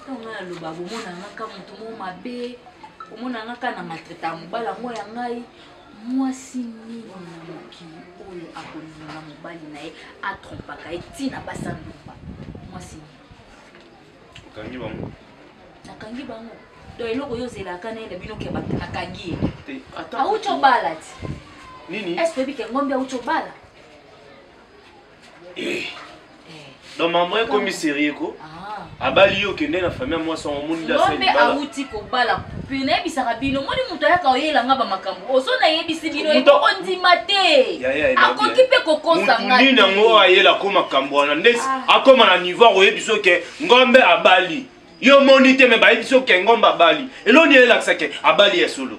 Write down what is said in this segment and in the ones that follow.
ntango naloba komona nga ka moto mo mabe komona nga ka na matreta ya mobali yango ya ngai mwasi nini na mokili oyo akolinga mobali na ye atrompaka ye ntina basanduka mwasi nini okangi bango nakangi bango to eloko yo ozelaka na ye na bino ke bato nakangi ye auti obala ti nini esi toyebi ke ngombe auti obala Eh. donc mama ekomi serieux ko ah. abali yo okende na famille ya mwasi yango omoni nde awuti kobala kupe nayebisaka bino omoni moto ayaka oyela nga bamakambo ozo nayebisi bino ekokondima te akoki mpe kokosa nganini yango ayela ko makambo wana nde ah. akoma na niveau akoyebisa oke ngombe abali yo omoni te me bayebisi oke ngombe abali eloni eyelakisa ke abali ya solo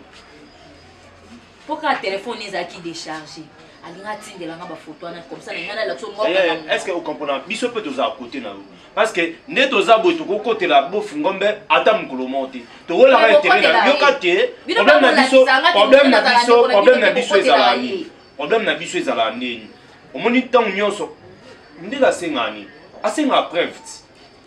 mpo kaka telefone ezalaki decharge alinga atindela nga bafoto wana comme ça nalinga nalakisa est ce que okomprena biso mpe tozala kote na yo parce que nde toza boye tokokotela bofi ngombe ata mokolo moko te tokolaka etere na yoka te problème na biso problème na biso problème na biso ezalaka nini problème na biso ezalaka ndeni omoni ntango nyonso nde nasengani asengaka preuve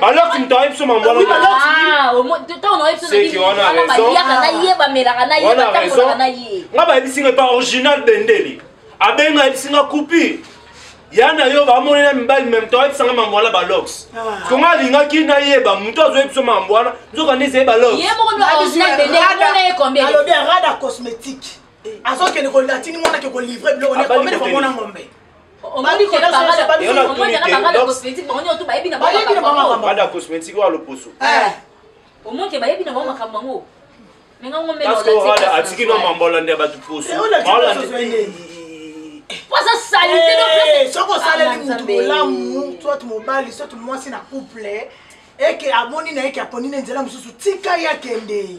baloti moto ayebi so mambo nga bayebisi nga epa original bendeli abenga ayebisi nga coupi ya na yo bamoni na mibali meme to ayebisanga mambo wana balox ah. konga alingaki nayeba moto azoyebi biso mambo wana nzoka nde ezali balox azokende kolatini mwana ke kolivre biloko nekombe nekomona ngombe omoni ke parada omoni na parada cosmétique bango nyoto bayebi na bayebi na bango parada cosmétique wa loposo eh. omoni ke bayebi na bango makambo yango menga ngo melo la atiki no mambola ndia batu poso eh, poza salite no place eh, soko saleli mutu bolamu soit mobali soit mwasi na couple eke amoni na ye ke aponi na nzela mosusu tika ye akende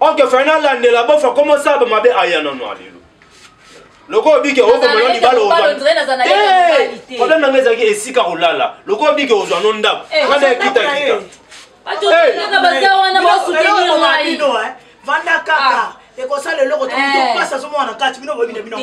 oke fai nalandela bofa koma osala bamabe aya nano alelo lokola obike okomona libala problème na ngai ezalaki esika kolala lokola obike ozwa no ndako eh, ngai naye kitakita vanda kaka ah. ekosala eloko topasa eh. azomona kati bino boyebina bino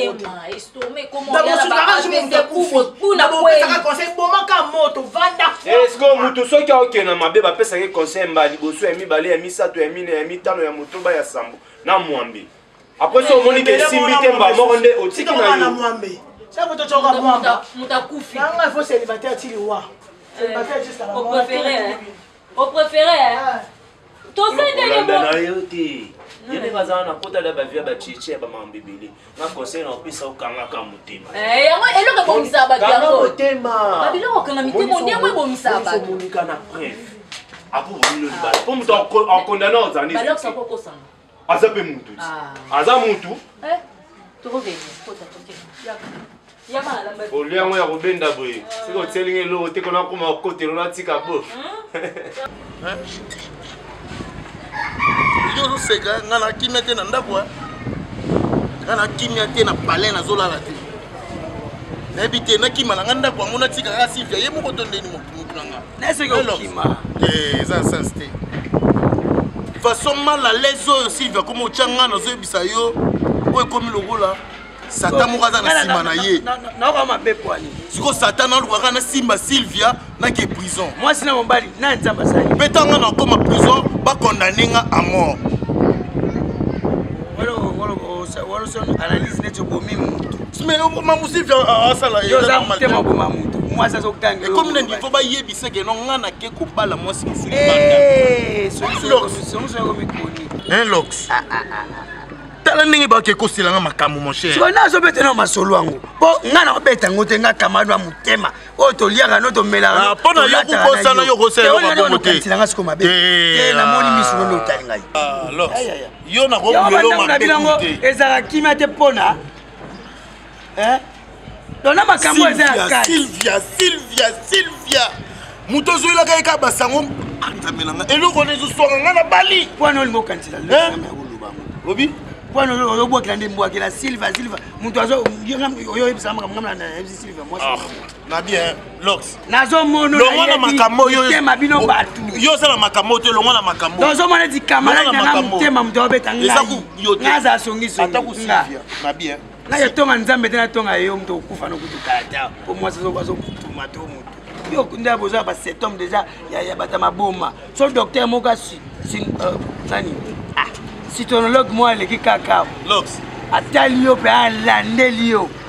eske moto soki aokende na mabe bapesaki conseil mba liboso ya mibale ya misato ya mine ya mitano ya motoba ya sambo na mwambe apres so omoni ke esimbi te mba moko nde otiki na yo moto akufi o prefere tosendeli na yo te yende bazala na kota da bavia bachiche ya bamama bibele na conseil na opesa okangaka motema eh, yango eloko ebongisa bato yango motema babiloko okanga mitema onde yango ebongisa bato monika na preuve apo bolilo libala mpo moto en condamnant ozali aza mpe mutu ti ah. aza mutu eh, olio yango ya kobenda boye ah. soki otielinga eloko te kona koma okotelo natika bo yo ozoseka ngai na kimia te na ndako ngai na kimia te na palin nazolala te nayebi te nakima na ngai ndako yango natika kaka sivia ye moko to ndeni motu na ngai nazeki okima eh, eza sens te façon mal à l'aise oyo silvi akomi otya ngai nazoyebisa yo oyo ekomi lokola satan moko aza na nsima na ye sikoyo satan nalukaka nasimba sylvia nake prison mwasi na mobali na nzambe azali mpe ntango nakoma prison bakondane nga a mort analyse neti obomi motu mais okoma musifi asala yo oza motema boma moto mwasi azokanga ekomi na nivo bayebisa ke no ngai nake kobala mwasi mosusu lox tala ndenge bake kosela nga makambo monchero nazobeta na masolo yango mpo ngai nakobeta yango te ngai kamado ya motema oyo toliaka no tomelaka mpo na yo kokosana yo koselaaokanisela ngai siko mabe te namoni miso nonde otali ngai yo nakokulelomabe ezalaka kimia te mpona hein dona makambo eza ya kati sylvia sylvia sylvia moto ozoyelaka ye kaka basango ah, nzambe na ngai eloko wana ezoswanga ngai na bali wana olingi okanisela lobi wana oyobwakela nde mbwakela silva silva moto azo oyoyebisa makambo ngai na yebisi silva mwasi ah. na bien lox nazomona na makambo oyo motema bino bato yo oza na makambo oyo te elongo na makambo tozomona eti kamalaki nanga motema moto abeta ngaiaza asongisonga na bien naye tonga nzambe te natonga yo moto okufa nokutu kala te po mwasi azokutuma to moto yo nde boza basetom deja ya bata maboma so docteur moko euh, nani ah, sitonologue moko aleki kaka atali yo mpe alandeli yo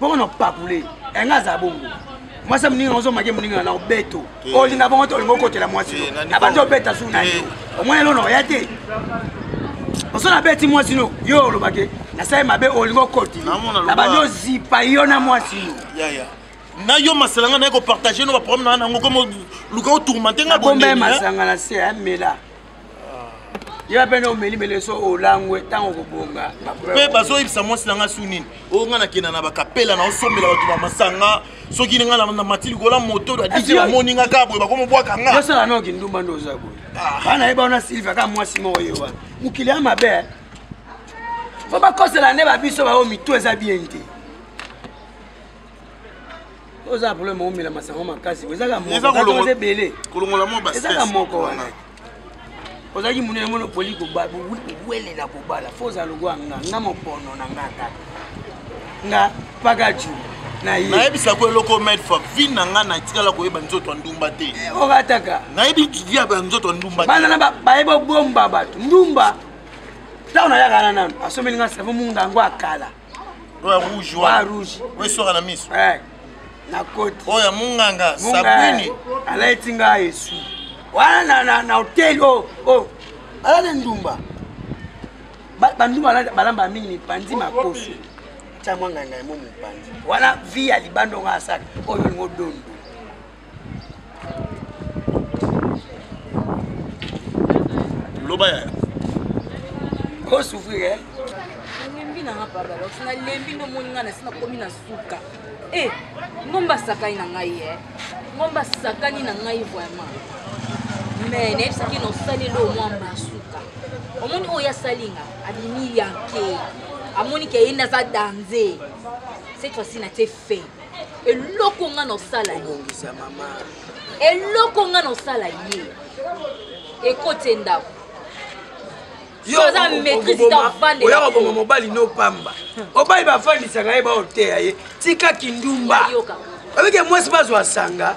bongo na papule enga aza bongo mwasi ya moninga ozo make moninga na obeto olinga bongo te olinga okotela mwasi abandi obeta su na yo omwana elona oya te oso nabeti mwasi no yo olobake nasali mabe olinga okoti nabandi ozipa yo na mwasi yo na yo masala nga naye kopartage no baproblème na nga nango komo luka otourmente nga bondeli masanga na se amela ya mpe na omeli meleso olangwe ntango okobonga mpe bazoyebisa mwasi na ngai su nini oyo ngai nakenda na bakapela na osombela bato bamasanga soki ni ngai na mati likola moto adiki bamoni ngai kaka boye bakomobwaka ngai yosala nao kindumba nde oza boye ah. bana yeba wana silvia kaka mwasi moko ye wana mokili ya mabe eh. fo bakosela nde babiso baoyo mitu eza bien te oza na problème omela masanga makasi ezaka mokoebele ezaka moko wana ozalaki monene mono poli kowelela kobala fo oza logwa nga nga mopono na nga kaka nga pagaju nayebisa ko eloko maître fa vi na ngai natikala koyeba nzoto ya ndumba te eh, okataka nayebi ya nzoto ya ndumba banana bayebi obomba bato ndumba ntango nayaka na nano asomeli ngai savo mungango akala oyo ya rouge wa wana rouge oyo esoka na miso eh, na koti oyo ya munganga sabuni alaiti ngai esu wana na- na- na hoteli oyo oyo ala na ndumba Ba- bandumba bala- balamba mingi mipanzi makoso tya mwanganga yamo mopanzi wana vi ya libanda onga asala oyo olingo dondo loba ya o souffrir eh nalembi na nga papa alors nalembi nde omoni nga nasi nakomi na suka e eh, ngomba asakani na ngai e eh. ngomba asakani na ngai vraiment me nayebisaki na osali elo omwamba suka omoni oyo asali nga abimi yanke amoni ke ye nde aza danze cette fois-ci natie fin eloko nga nosala obongisa mama eloko nga nosala ye ekoti endako oza maîtrise tavandela oya koboma mobali no pamba obali bafandisaka ye baoteya ye tika kindumba obike mwasi bazwa sanga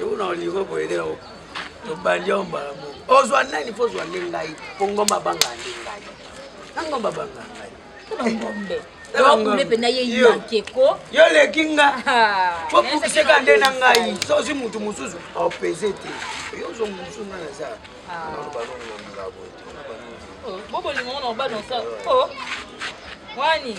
euna olingo koyedela tobandi yango mbala moko ozwa nani mpo ozwa nde ngai mpo ngomba abanga nde ngai na ngomba abanga ngai yo leki nga mpo pukiseka nde na ngai so ozwi motu mosusu opese te yo ozwa motu mosusu nga naza bobolingo ngo na obadonsa wani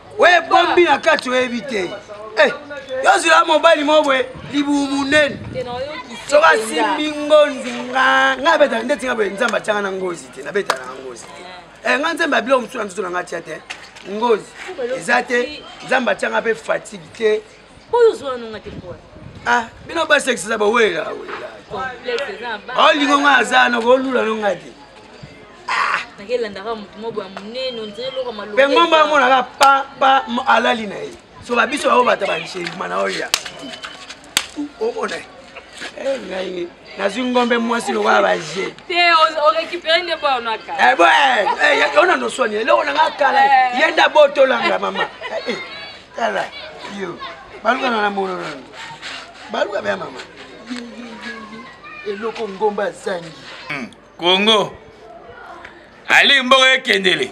oye bombi na kati oyebi te eh, yozwila mobali moko boye libumu monene soki asimbi ngonzi nga ngai abetaka ndeti nga boye nzambe atyanga na ngozi te nabetaka na ngozi te eh, ngai nzambe ya biloko mosusu na nzoto na ngai atya te ngozi eza te nzambe atyanga mpe fatigue te oyo ozwa nanu nga te mpoa ah bino basekisa bowela wela olingo oh, nga aza na kolula no nga te ah. nakelandaka motu moko ya monene ondire eloko maloba mpe ngomba amonaka pa pa alali na ye so babiso bao bata banshema na oya omona eh, ngai nazwi ngombe mwasi lokola baje ona noswani eloko nanga kala ye nda botolanga mama tala yo balukana na mono nano baluka bya mama eloko ngomba azangi hmm, kongo alingi mboka ekendele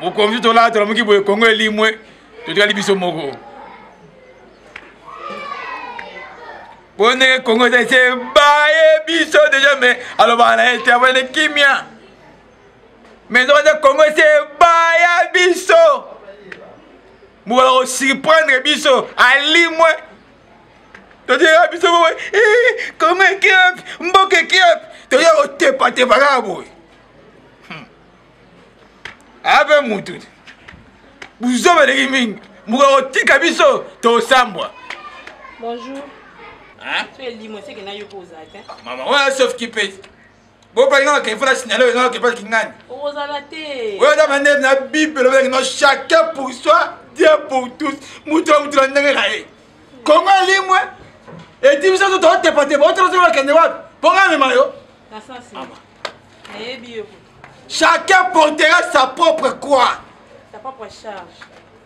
mokonzi tolaa tolamuki boye kongo elimwe totikali biso moko mpo ndenge kongo eza ese baye biso deja me alobaka na ye te avane kimia mais nzoka te congo esi ebaya biso mokola kosurprendre biso alimwe totika biso boye eh, congo eki wapi mboka eki wapi toya kotepatepa kaka boye hmm. ape mutu buzoba eleki mingi mokola kotika biso tosambwa bonjour Hein? Tu es limousin qui n'a eu pause. Maman, ouais, sauf qui paye. bopaki nanga kefo na signale oyo nanga kefo kingani okozala te oyo da mande na bible elobelaki no chacun pour soi dieu pour tous moto ya moto na ndenge na ye kongo elimwe eti biso to totepatepa otototoka kende wapi mpo nga mema yo chacun portera sa propre croix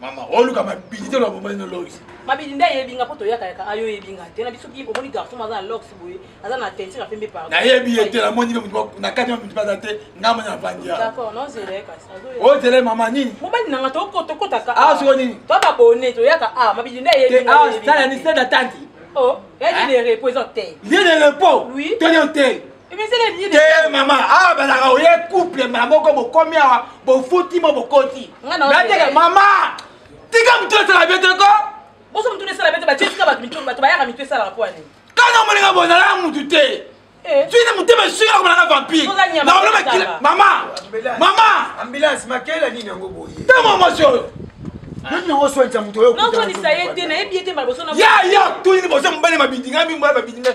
mama oluka mabidi te lobobali na lois mabidi nde ayebi nga mpo toyaka yaka ayo oyebi nga te na biso ki omoni garçon aza na lox boye aza na teinture ya pembe par nayebi ye te namoni mpe motu na kati ya motu baza te nga moni avandi ya d'accord nozela ye kasi ozela mama nini mobali nanga tokotaka awa ah, soko nini to babone toyaka awa ah, mabidi nde ayebi nga ah, sala ni sala tanti oh yadi de repos eza te nde de repos oui toni ote te mama awa bazalaka oye couple mbala moko bokomi awa bofuti mo bokoti nateke mama tika motu esala bete ko boso motu esala bete bacetika bato bayaka mitu esalaka mpo ya nini kaka molinga bozalaka motu te eh. soki na motema esuki nakomana na vampire naolobakila mama mama ambulance makela nini yango boye ntango mwasi oyo ya ya tuni liboso mobali mabidinga mibali mabidinga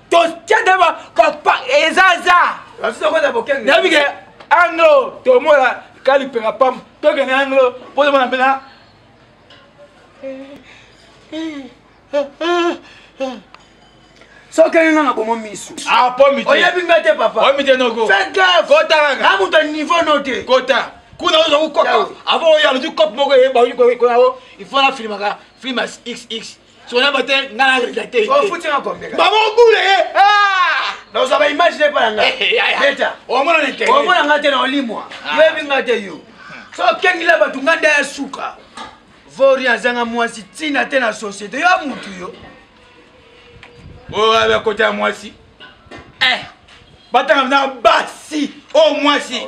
totiende ezaza nabike anglo tomona kalipeka pam tokende anglo mpo tomona mpena soki oyo nanga bomo misu ah, oyebi nga te papakotanga moto niveau no te kota kuna oza kokoka avant oyo alobi cope moko eyeba oyo ifo na filmaka film xx sona bote nga na regrete ofuti nga kombe baba obule ye ah! nakozwa ba image te pala nga eh, eh, eh, beta omona na internet omona nga te na olimwa ah. yoyebi nga te yo so okengila bato nga nda ya suka vori azanga mwasi ntina te na société yo mutu yo oyo abe kota ya mwasi batanga na basi oyo oh, mwasi